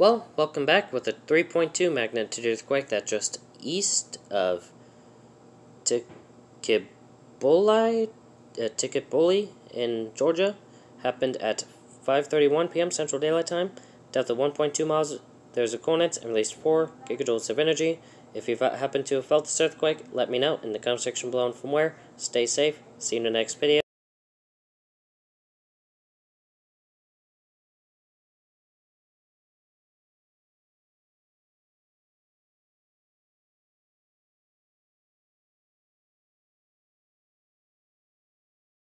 Well, welcome back with a 3.2 magnitude earthquake that just east of Tikiboli, uh, Tikiboli in Georgia happened at 5.31 p.m. Central Daylight Time. Depth of 1.2 miles. There's a coordinates and released 4 gigajoules of energy. If you uh, happen to have felt this earthquake, let me know in the comment section below and from where. Stay safe. See you in the next video.